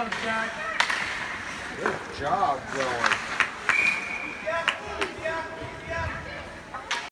on, Jack. Good job, Joey.